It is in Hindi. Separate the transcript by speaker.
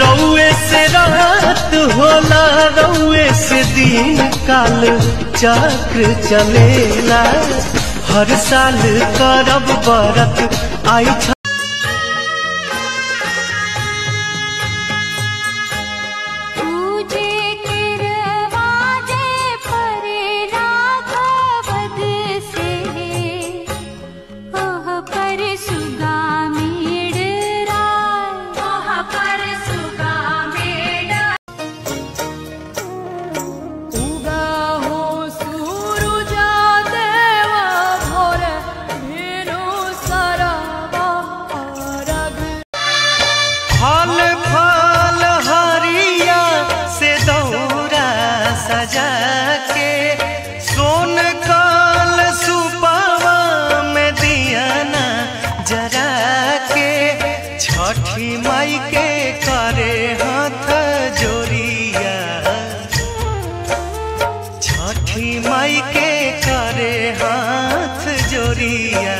Speaker 1: रउए से रात होला, रउए से दिन काल चक्र चलेला। हर साल करब बरत, आई छ सजा के सोन काल सुपावा में दिया ना जरा के छठी माई के करे हाथ जोरिया छठी माई के करे हाथ जोरिया